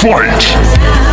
Fight!